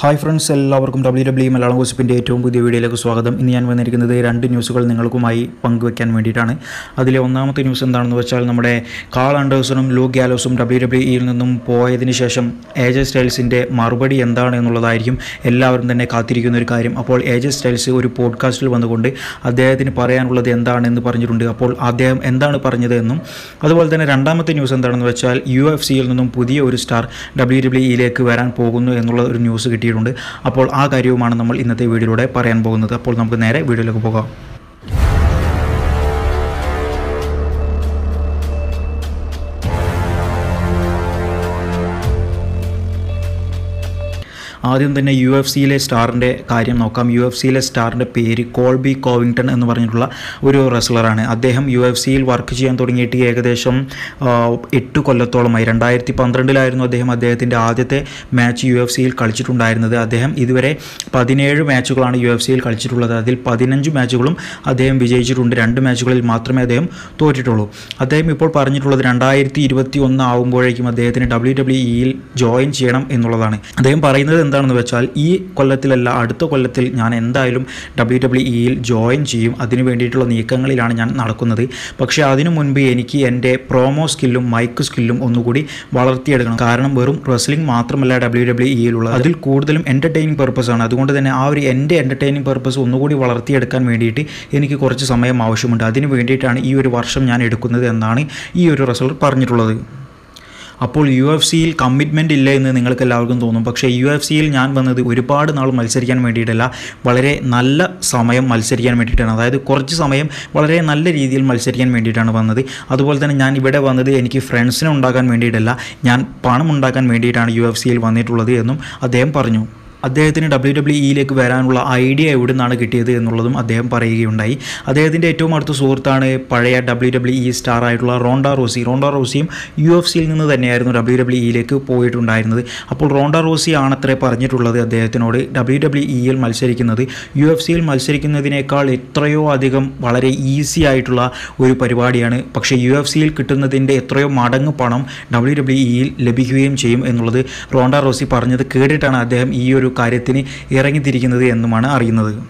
Hi friends എല്ലാവർക്കും W W Malayalam ഗോസിപ്പിന്റെ ഏറ്റവും പുതിയ വീഡിയോയിലേക്ക് സ്വാഗതം. ഇന്ന് ഞാൻ വന്നിരിക്കുന്നത് രണ്ട് ന്യൂസുകൾ നിങ്ങൾക്കുമായി പങ്കുവയ്ക്കാൻ വേണ്ടിയിട്ടാണ്. അതിലെ ഒന്നാമത്തെ ന്യൂസ് എന്താണെന്ന് വെച്ചാൽ നമ്മുടെ കാൾ ആൻഡേഴ്സണും ലൂ ഗ്യാലോസും ഡബ്ല്യു ഡബ്ല്യു ഇയിൽ നിന്നും പോയതിന് ശേഷം ഏജ് സ്റ്റൈൽസിന്റെ മറുപടി എന്താണ് എന്നുള്ളതായിരിക്കും എല്ലാവരും തന്നെ കാത്തിരിക്കുന്ന ഒരു കാര്യം. അപ്പോൾ ഏജ് സ്റ്റൈൽസ് ഒരു പോഡ്കാസ്റ്റിൽ വന്നുകൊണ്ട് അദ്ദേഹത്തിന് പറയാനുള്ളത് എന്താണെന്ന് പറഞ്ഞിട്ടുണ്ട്. അപ്പോൾ അദ്ദേഹം എന്താണ് പറഞ്ഞത് എന്നും അതുപോലെ തന്നെ രണ്ടാമത്തെ ന്യൂസ് എന്താണെന്ന് വെച്ചാൽ യു എഫ് സിയിൽ നിന്നും പുതിയ ഒരു സ്റ്റാർ ഡബ്ല്യു ഡബ്ല്യു ഇയിലേക്ക് വരാൻ പോകുന്നു എന്നുള്ള ഒരു ന്യൂസ് കിട്ടിയിട്ടുണ്ട് അപ്പോൾ ആ കാര്യവുമാണ് നമ്മൾ ഇന്നത്തെ വീഡിയോയിലൂടെ പറയാൻ പോകുന്നത്. അപ്പോൾ നമുക്ക് നേരെ വീഡിയോയിലേക്ക് പോകാം. ആദ്യം തന്നെ യു എഫ് സിയിലെ സ്റ്റാറിന്റെ കാര്യം നോക്കാം. യു എഫ് സിയിലെ സ്റ്റാറിന്റെ പേര് കോൾബി കോവിങ്ടൺ എന്ന് പറഞ്ഞിട്ടുള്ള ഒരു റെസ്ലറാണ്. അദ്ദേഹം യു എഫ് സിയിൽ വർക്ക് ചെയ്യാൻ തുടങ്ങിയിട്ട് ഏകദേശം എട്ട് കൊല്ലത്തോളമായി. രണ്ടായിരത്തി പന്ത്രണ്ടിലായിരുന്നു അദ്ദേഹം അദ്ദേഹത്തിന്റെ ആദ്യത്തെ മാച്ച് യു എഫ് സിയിൽ കളിച്ചിട്ടുണ്ടായിരുന്നത്. അദ്ദേഹം ഇതുവരെ പതിനേഴ് മാച്ചുകളാണ് യു എഫ് സിയിൽ കളിച്ചിട്ടുള്ളത്. അതിൽ പതിനഞ്ച് മാച്ചുകളും അദ്ദേഹം വിജയിച്ചിട്ടുണ്ട്. രണ്ട് മാച്ചുകളിൽ മാത്രമേ അദ്ദേഹം തോറ്റിട്ടുള്ളൂ. അദ്ദേഹം ഇപ്പോൾ പറഞ്ഞിട്ടുള്ളത് രണ്ടായിരത്തി ഇരുപത്തി ഒന്ന് ആകുമ്പോഴേക്കും അദ്ദേഹത്തിന് ഡബ്ല്യു ഡബ്ല്യു ഇയിൽ ജോയിൻ ചെയ്യണം എന്നുള്ളതാണ്. അദ്ദേഹം പറയുന്നത് എന്താണെന്ന് വെച്ചാൽ ഈ കൊല്ലത്തിലല്ല അടുത്ത കൊല്ലത്തിൽ ഞാൻ എന്തായാലും ഡബ്ല്യു ഡബ്ല്യു ഇയിൽ ജോയിൻ ചെയ്യും. അതിനു വേണ്ടിയിട്ടുള്ള നീക്കങ്ങളിലാണ് ഞാൻ നടക്കുന്നത്. പക്ഷേ അതിനു മുൻപ് എനിക്ക് എന്റെ പ്രോമോ സ്കില്ലും മൈക്ക് സ്കില്ലും ഒന്നുകൂടി വളർത്തിയെടുക്കണം. കാരണം വെറും റെസ്ലിംഗ് മാത്രമല്ല ഡബ്ല്യു ഡബ്ല്യു ഇയിലുള്ളത് അതിൽ കൂടുതലും എന്റർടൈനിങ് പർപ്പസാണ് അതുകൊണ്ട് തന്നെ ആ ഒരു എന്റെ എന്റർടൈനിങ് പർപ്പസ് ഒന്നുകൂടി വളർത്തിയെടുക്കാൻ വേണ്ടിയിട്ട് എനിക്ക് കുറച്ച് സമയം ആവശ്യമുണ്ട്. അതിന് വേണ്ടിയിട്ടാണ് ഈ ഒരു വർഷം ഞാൻ എടുക്കുന്നത് എന്നാണ് ഈ ഒരു റെസ്ലർ പറഞ്ഞിട്ടുള്ളത്. അപ്പോൾ യു എഫ് സിയിൽ കമ്മിറ്റ്മെന്റ് ഇല്ല എന്ന് നിങ്ങൾക്ക് എല്ലാവർക്കും തോന്നും. പക്ഷേ യു എഫ് സിയിൽ ഞാൻ വന്നത് ഒരുപാട് നാൾ മത്സരിക്കാൻ വേണ്ടിയിട്ടല്ല വളരെ നല്ല സമയം മത്സരിക്കാൻ വേണ്ടിയിട്ടാണ്. അതായത് കുറച്ച് സമയം വളരെ നല്ല രീതിയിൽ മത്സരിക്കാൻ വേണ്ടിയിട്ടാണ് വന്നത്. അതുപോലെ തന്നെ ഞാൻ ഇവിടെ വന്നത് എനിക്ക് ഫ്രണ്ട്സിനെ ഉണ്ടാക്കാൻ വേണ്ടിയിട്ടല്ല ഞാൻ പണം ഉണ്ടാക്കാൻ വേണ്ടിയിട്ടാണ് യു എഫ് സിയിൽ വന്നിട്ടുള്ളത് എന്നും അദ്ദേഹം പറഞ്ഞു. അദ്ദേഹത്തിന് ഡബ്ല്യു ഡബ്ല്യു ഇയിലേക്ക് വരാനുള്ള ഐഡിയ എവിടെ നിന്നാണ് കിട്ടിയത് എന്നുള്ളതും അദ്ദേഹം പറയുകയുണ്ടായി. അദ്ദേഹത്തിന്റെ ഏറ്റവും അടുത്ത സുഹൃത്താണ് പഴയ ഡബ്ല്യു ഡബ്ല്യു ഇ സ്റ്റാർ ആയിട്ടുള്ള റോണ്ട റോസി. റോണ്ട റോസിയും യു എഫ് സിയിൽ നിന്ന് തന്നെയായിരുന്നു ഡബ്ല്യു ഡബ്ല്യു ഇയിലേക്ക് പോയിട്ടുണ്ടായിരുന്നത്. അപ്പോൾ റോണ്ട റോസി ആണത്രേ പറഞ്ഞിട്ടുള്ളത് അദ്ദേഹത്തിനോട്. ഡബ്ല്യു ഡബ്ല്യു ഇയിൽ മത്സരിക്കുന്നത് യു എഫ് സിയിൽ മത്സരിക്കുന്നതിനേക്കാൾ എത്രയോ അധികം വളരെ ഈസി ആയിട്ടുള്ള ഒരു പരിപാടിയാണ്. പക്ഷേ യു എഫ് സിയിൽ കിട്ടുന്നതിന്റെ എത്രയോ മടങ്ങ് പണം ഡബ്ല്യു ഡബ്ല്യു ഇയിൽ ലഭിക്കുകയും ചെയ്യും എന്നുള്ളത് റോണ്ട റോസി പറഞ്ഞത് കേട്ടിട്ടാണ് അദ്ദേഹം ഈ ഒരു കാര്യത്തിന് ഇറങ്ങിത്തിരിക്കുന്നത് എന്നുമാണ് അറിയുന്നത്.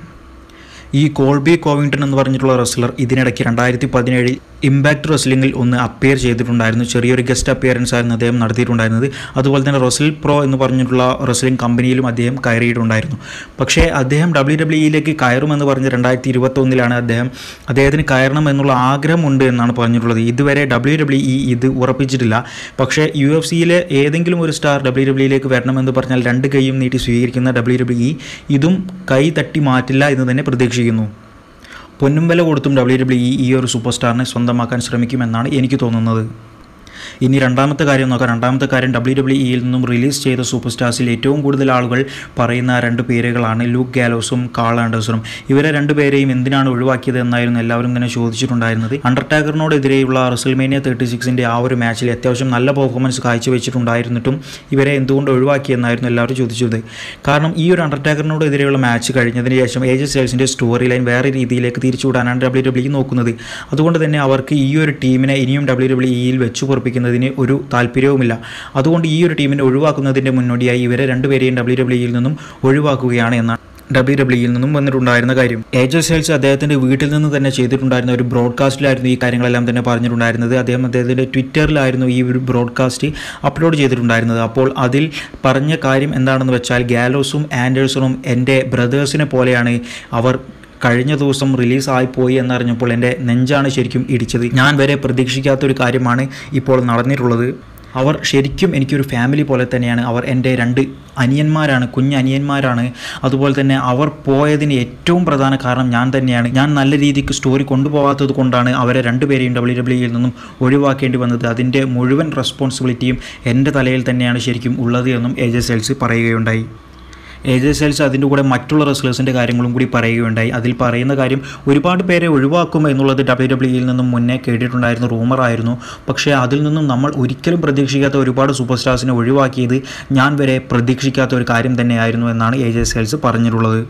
ഈ കോൾബി കോവിങ്ടൺ എന്ന് പറഞ്ഞിട്ടുള്ള റെസ്ലർ ഇതിനിടയ്ക്ക് രണ്ടായിരത്തി പതിനേഴിൽ ഇമ്പാക്ട് റെസ്ലിംഗിൽ ഒന്ന് അപ്പിയർ ചെയ്തിട്ടുണ്ടായിരുന്നു. ചെറിയൊരു ഗസ്റ്റ് അപ്പിയറൻസ് ആയിരുന്നു അദ്ദേഹം നടത്തിയിട്ടുണ്ടായിരുന്നത്. അതുപോലെ തന്നെ റൊസിൽ പ്രോ എന്ന് പറഞ്ഞിട്ടുള്ള റെസ്ലിംഗ് കമ്പനിയിലും അദ്ദേഹം കയറിയിട്ടുണ്ടായിരുന്നു. പക്ഷേ അദ്ദേഹം ഡബ്ല്യു ഡബ്ല്യു ഇയിലേക്ക് കയറുമെന്ന് പറഞ്ഞ് രണ്ടായിരത്തി ഇരുപത്തൊന്നിലാണ് അദ്ദേഹം അദ്ദേഹത്തിന് കയറണം എന്നുള്ള ആഗ്രഹമുണ്ട് എന്നാണ് പറഞ്ഞിട്ടുള്ളത്. ഇതുവരെ ഡബ്ല്യു ഡബ്ല്യു ഇ ഇത് ഉറപ്പിച്ചിട്ടില്ല. പക്ഷേ യു എഫ് സിയിലെ ഏതെങ്കിലും ഒരു സ്റ്റാർ ഡബ്ല്യു ഡബ്ല്യുയിലേക്ക് വരണമെന്ന് പറഞ്ഞാൽ രണ്ട് കൈയും നീട്ടി സ്വീകരിക്കുന്ന ഡബ്ല്യു ഡബ്ല്യു ഇ ഇതും കൈ തട്ടി മാറ്റില്ല എന്ന് തന്നെ പ്രതീക്ഷിക്കുന്നു. പൊന്നും വില കൊടുത്തും ഡബ്ല്യു ഡബ്ല്യു ഇ ഈ ഒരു സൂപ്പർ സ്റ്റാറിനെ സ്വന്തമാക്കാൻ ശ്രമിക്കുമെന്നാണ് എനിക്ക് തോന്നുന്നത്. ഇനി രണ്ടാമത്തെ കാര്യം നോക്കാം. രണ്ടാമത്തെ കാര്യം ഡബ്ല്യു ഡബ്ല്യു ഇയിൽ നിന്നും റിലീസ് ചെയ്ത സൂപ്പർ സ്റ്റാർസിൽ ഏറ്റവും കൂടുതൽ ആളുകൾ പറയുന്ന രണ്ട് പേരുകളാണ് ലൂക്ക് ഗാലോസും കാൾ ആൻഡേഴ്സണും. ഇവരെ രണ്ടുപേരെയും എന്തിനാണ് ഒഴിവാക്കിയത് എന്നായിരുന്നു എല്ലാവരും തന്നെ ചോദിച്ചിട്ടുണ്ടായിരുന്നത്. അണ്ടർടാക്കറിനോടെതിരെയുള്ള റസൽമേനിയ തേർട്ടി സിക്സിന്റെ ആ ഒരു മാച്ചിൽ അത്യാവശ്യം നല്ല പെർഫോമൻസ് കാഴ്ചവെച്ചിട്ടുണ്ടായിരുന്നിട്ടും ഇവരെ എന്തുകൊണ്ട് ഒഴിവാക്കിയെന്നായിരുന്നു എല്ലാവരും ചോദിച്ചത്. കാരണം ഈ ഒരു അണ്ടർടാക്കറിനോട് എതിരെയുള്ള മാച്ച് കഴിഞ്ഞതിന് ശേഷം ഏജ് സെയിൽസിന്റെ സ്റ്റോറി ലൈൻ വേറെ രീതിയിലേക്ക് തിരിച്ചുവിടാനാണ് ഡബ്ല്യു ഡബ്ല്യു നോക്കുന്നത്. അതുകൊണ്ട് തന്നെ അവർക്ക് ഈ ഒരു ടീമിനെ ഇനിയും ഡബ്ല്യു ഡബ്ല്യു ഇയിൽ വെച്ച് പൊറപ്പിക്കുന്നതിന് ഒരു താല്പര്യവുമില്ല. അതുകൊണ്ട് ഈ ഒരു ടീമിനെ ഒഴിവാക്കുന്നതിന്റെ മുന്നോടിയായി ഇവരെ രണ്ടുപേരെയും ഡബ്ല്യു ഡബ്ല്യുയിൽ നിന്നും ഒഴിവാക്കുകയാണ് എന്നാണ് ഡബ്ല്യു ഡബ്ല്യുയിൽ നിന്നും വന്നിട്ടുണ്ടായിരുന്ന കാര്യം. ഏജ് സെയിൽസ് അദ്ദേഹത്തിന്റെ വീട്ടിൽ നിന്ന് തന്നെ ചെയ്തിട്ടുണ്ടായിരുന്ന ഒരു ബ്രോഡ്കാസ്റ്റിലായിരുന്നു ഈ കാര്യങ്ങളെല്ലാം തന്നെ പറഞ്ഞിട്ടുണ്ടായിരുന്നത്. അദ്ദേഹം അദ്ദേഹത്തിന്റെ ട്വിറ്ററിലായിരുന്നു ഈ ഒരു ബ്രോഡ്കാസ്റ്റ് അപ്ലോഡ് ചെയ്തിട്ടുണ്ടായിരുന്നത്. അപ്പോൾ അതിൽ പറഞ്ഞ കാര്യം എന്താണെന്ന് വെച്ചാൽ ഗാലോസും ആൻഡേഴ്സണും എന്റെ ബ്രദേഴ്സിനെ പോലെയാണ് അവർ കഴിഞ്ഞ ദിവസം റിലീസായി പോയി എന്നറിഞ്ഞപ്പോൾ എന്റെ നെഞ്ചാണ് ശരിക്കും ഇടിച്ചത്. ഞാൻ വരെ പ്രതീക്ഷിക്കാത്തൊരു കാര്യമാണ് ഇപ്പോൾ നടന്നിട്ടുള്ളത്. അവർ ശരിക്കും എനിക്കൊരു ഫാമിലി പോലെ തന്നെയാണ്. അവർ എന്റെ രണ്ട് അനിയന്മാരാണ് കുഞ്ഞനിയന്മാരാണ് അതുപോലെ തന്നെ അവർ പോയതിന് ഏറ്റവും പ്രധാന കാരണം ഞാൻ തന്നെയാണ്. ഞാൻ നല്ല രീതിക്ക് സ്റ്റോറി കൊണ്ടുപോകാത്തത് കൊണ്ടാണ് അവരെ രണ്ടുപേരെയും ഡബ്ല്യു ഡബ്ല്യുയിൽ നിന്നും ഒഴിവാക്കേണ്ടി വന്നത്. അതിന്റെ മുഴുവൻ റെസ്പോൺസിബിലിറ്റിയും എന്റെ തലയിൽ തന്നെയാണ് ശരിക്കും ഉള്ളത് എന്നും ഏജ് സെൽസ് പറയുകയുണ്ടായി. ഏജ് സെൽസ് അതിന്റെ കൂടെ മറ്റുള്ള റെസ്ലേഴ്സിന്റെ കാര്യങ്ങളും കൂടി പറയുകയുണ്ടായി. അതിൽ പറയുന്ന കാര്യം ഒരുപാട് പേരെ ഒഴിവാക്കും എന്നുള്ളത് ഡബ്ല്യു ഡബ്ല്യുയിൽ നിന്നും മുന്നേ കേട്ടിട്ടുണ്ടായിരുന്ന റൂമറായിരുന്നു പക്ഷേ അതിൽ നിന്നും നമ്മൾ ഒരിക്കലും പ്രതീക്ഷിക്കാത്ത ഒരുപാട് സൂപ്പർ സ്റ്റാർസിനെ ഒഴിവാക്കിയത് ഞാൻ വരെ പ്രതീക്ഷിക്കാത്ത ഒരു കാര്യം തന്നെയായിരുന്നു എന്നാണ് ഏജ് സെൽസ് പറഞ്ഞിട്ടുള്ളത്.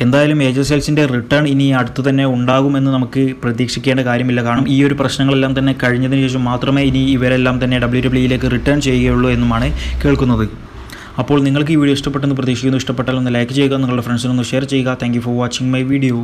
എന്തായാലും ഏജ് സെൽസിന്റെ റിട്ടേൺ ഇനി അടുത്ത് തന്നെ ഉണ്ടാകുമെന്ന് നമുക്ക് പ്രതീക്ഷിക്കേണ്ട കാര്യമില്ല. കാരണം ഈ ഒരു പ്രശ്നങ്ങളെല്ലാം തന്നെ കഴിഞ്ഞതിന് ശേഷം മാത്രമേ ഇനി ഇവരെല്ലാം തന്നെ ഡബ്ല്യു ഡബ്ല്യുയിലേക്ക് റിട്ടേൺ ചെയ്യുകയുള്ളൂ എന്നുമാണ് കേൾക്കുന്നത്. അപ്പോൾ നിങ്ങൾക്ക് ഈ വീഡിയോ ഇഷ്ടപ്പെട്ടെന്ന് പ്രതീക്ഷിക്കുന്നു. ഇഷ്ടപ്പെട്ടാൽ ഒന്ന് ലൈക്ക് ചെയ്യുക നിങ്ങളുടെ ഫ്രണ്ട്സിനൊന്ന് ഷെയർ ചെയ്യുക. Thank for watching my video